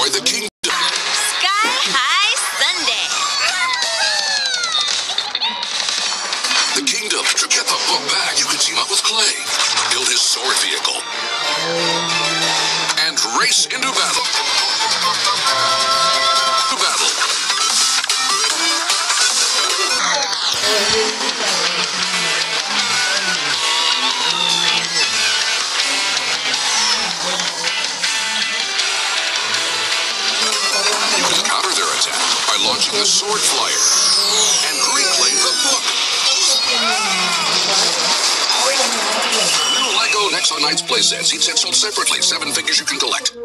enjoy the kingdom. Sky High Sunday. The kingdom to get the book back. You can team up with Clay, build his sword vehicle, and race into battle. To battle. Launching the sword flyer and reclaim the book. New Lego Nexo Knights playsets, each set sold separately. Seven figures you can collect.